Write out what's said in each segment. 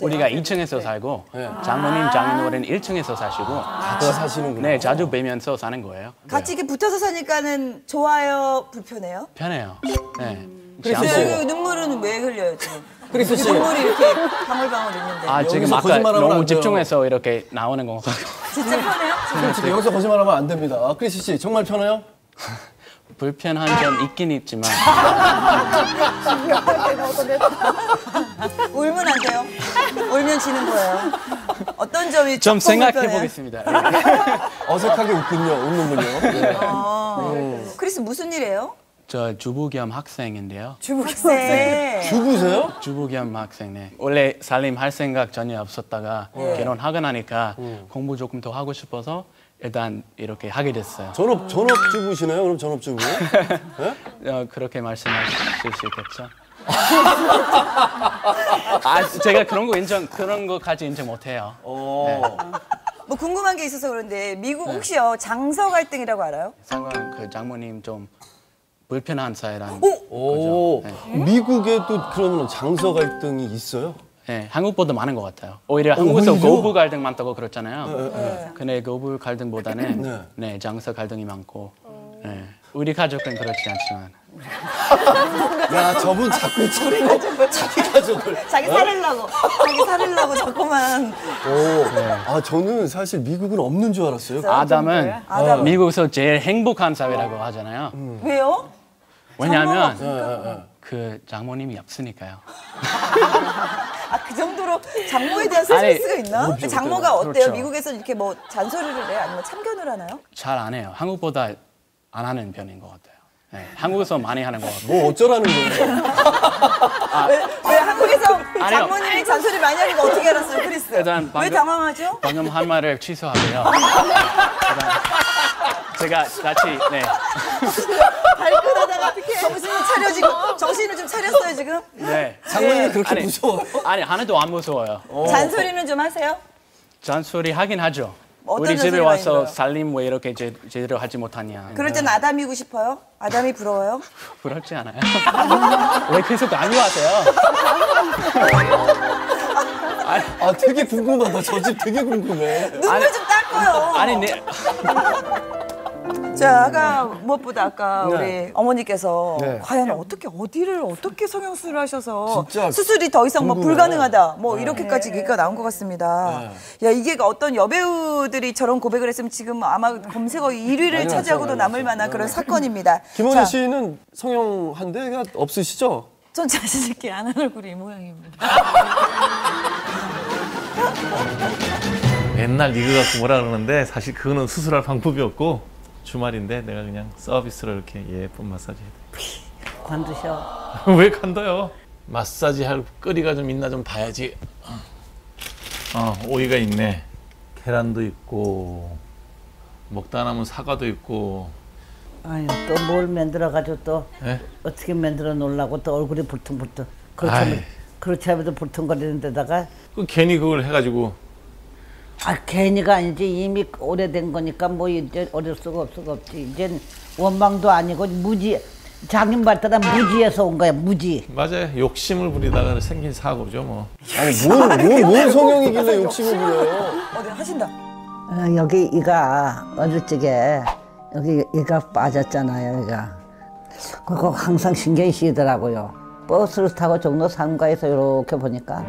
우리가 2층에서 살고 장모님 장인어른 1층에서 사시고 다 사시는구나. 네 자주 뵈면서 사는 거예요. 같이 이렇게 붙어서 사니까는 좋아요, 불편해요? 편해요. 네. 그래서. 그 눈물은 왜 흘려요 지금? 크리스 씨. 눈물이 이렇게 방울방울 있는데 아 지금 여기서 아까 거짓말하면 안 너무. 집중해서 이렇게 나오는 거 같고 진짜 편해요? 솔직히 여기서 거짓말하면 안 됩니다. 아, 크리스 씨 정말 편해요? 불편한 점 있긴 있지만 울면? 울면 지는 거예요. 어떤 점이 좀 생각해? 보겠습니다. 어색하게 웃군요. 웃는군요. 네. 어. 크리스 무슨 일이에요? 저 주부 겸 학생인데요. 학생. 주부세요? 주부 겸 학생 네. 원래 살림 할 생각 전혀 없었다가 네. 결혼하고 나니까 음. 공부 조금 더 하고 싶어서 일단 이렇게 하게 됐어요. 전업 전업 주부시네요. 그럼 전업 주부. 네? 어, 그렇게 말씀하실 수 있겠죠. 아, 제가 그런 거 인정 그런 거까지 인정 못해요. 어. 뭐 궁금한 게 있어서 그런데 미국 네. 혹시요 장서 갈등이라고 알아요? 상관 그 장모님 좀 불편한 사이라는 오. 거죠. 미국에도 그러면 장서 갈등이 있어요? 네, 한국보다 많은 것 같아요. 오히려 한국에서 오히려? 고부 갈등 많다고 그렇잖아요. 근데 고부 갈등보다는 네. 네. 장서 갈등이 많고 네. 우리 가족은 그렇지 않지만 야, 저분 자꾸 처리가 자기 가족을. 자기 살으려고 자기 살으려고 자꾸만 오. 아, 저는 사실 미국은 없는 줄 알았어요. 아담은 아담은. 미국에서 제일 행복한 사회라고 하잖아요. 왜요? 왜냐하면. 그 장모님이 없으니까요. 아 그 정도로 장모에 대한 아니, 스트레스가 있나? 그렇죠, 그 장모가 어때요? 그렇죠. 미국에서 이렇게 뭐 잔소리를 해요? 아니면 참견을 하나요? 잘 안 해요. 한국보다 안 하는 편인 것 같아요. 네, 한국에서 많이 하는 것 같고. 뭐 어쩌라는 거예요? 왜, 왜 한국에서. 장모님이 잔소리 많이 하는 거 어떻게 알았어요, 크리스? 일단 왜 방금- 당황하죠? 방금 한 말을 취소하고요. 제가 같이 네. 발끈하다가 정신을 차려 지금 정신을 좀 차렸어요 지금. 네. 장모님이 그렇게 아니, 무서워요? 아니 하나도 안 무서워요. 잔소리는 좀 하세요? 잔소리 하긴 하죠. 어떤 우리 집에 와서? 살림 왜 이렇게 제, 제대로 하지 못하냐. 그럴 땐 아담이고 싶어요? 아담이 부러워요? 부럽지 않아요? 왜 계속 강요하세요? 아, 되게 궁금하다. 저 집 되게 궁금해. 눈물 아니, 좀 닦아요. 아니 네. 자, 아까 무엇보다 아까 네. 우리 어머니께서 네. 과연 어떻게 어디를 어떻게 성형수술을 하셔서 진짜 수술이 더 이상 뭐 궁금해. 불가능하다 뭐 이렇게까지 얘기가 나온 것 같습니다. 야 이게 어떤 여배우들이 저런 고백을 했으면 지금 아마 검색어 1위를 난리 차지하고도 남을 만한. 그런 사건입니다. 김원희 자, 씨는 성형한 데가 없으시죠? 전 자신 있게 안 한 얼굴이 이 모양입니다. 맨날 이거 갖고 뭐라 그러는데 사실 그거는 수술할 방법이 없고 주말인데 내가 그냥 서비스로 이렇게 예쁜 마사지 관두셔. 해드려. 왜 간다요? 마사지 할 거리가 좀 있나 좀 봐야지. 어, 오이가 있네. 계란도 있고 먹다 남은 사과도 있고. 아유 또 뭘 만들어가지고 또 예? 어떻게 만들어 놓으려고 또 얼굴이 불퉁불퉁. 그렇지 하면도 불퉁거리는 데다가 그 괜히 그걸 해가지고 아 괜히가 아니지 이미 오래된 거니까 뭐 이제 어릴 수가 없 수가 없지. 이젠 원망도 아니고 무지 장인 발달한 무지에서 온 거야 무지. 맞아요. 욕심을 부리다가 생긴 사고죠 뭐. 아니, 뭔, 뭔, 뭔 성형이길래 욕심을 부려요? 어디 하신다. 어, 여기 이가 어릴 적에 여기 이가 빠졌잖아요 이가 그거 항상 신경이 쓰이더라고요 버스를 타고 종로 상가에서 이렇게 보니까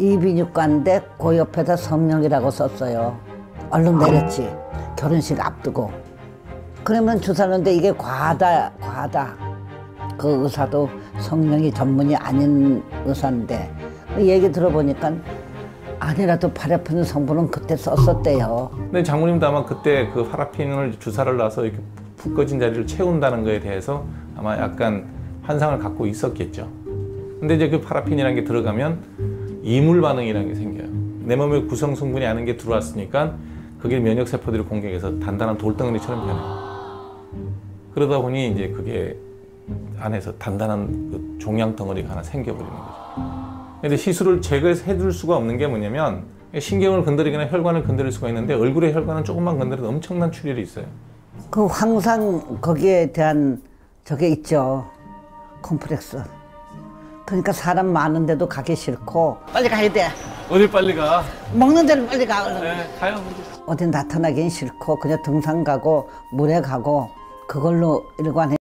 이비인후과인데 그 옆에다 성명이라고 썼어요 얼른 내렸지 결혼식 앞두고 그러면 주사는데 이게 과다 과다 그 의사도 성명이 전문이 아닌 의사인데 그 얘기 들어보니까 아니라도 팔 아프는 성분은 그때 썼었대요. 근데 장모님도 아마 그때 그 파라핀을 주사를 놔서 이렇게 푹 꺼진 자리를 채운다는 거에 대해서 아마 약간 환상을 갖고 있었겠죠. 근데 이제 그 파라핀이라는 게 들어가면 이물 반응이라는 게 생겨요. 내 몸에 구성 성분이 아는 게 들어왔으니까 그게 면역 세포들을 공격해서 단단한 돌덩어리처럼 변해요. 그러다 보니 이제 그게 안에서 단단한 그 종양 덩어리가 하나 생겨버리는 거죠. 근데 시술을 제거해서 해줄 수가 없는 게 뭐냐면 신경을 건드리거나 혈관을 건드릴 수가 있는데 얼굴의 혈관은 조금만 건드려도 엄청난 출혈이 있어요. 그 항상 거기에 대한 저게 있죠. 콤플렉스. 그러니까 사람 많은데도 가기 싫고 빨리 가야 돼. 어딜 빨리 가? 먹는 데를 빨리 가. 네, 가요. 어디 나타나긴 싫고 그냥 등산 가고 물에 가고 그걸로 일관해.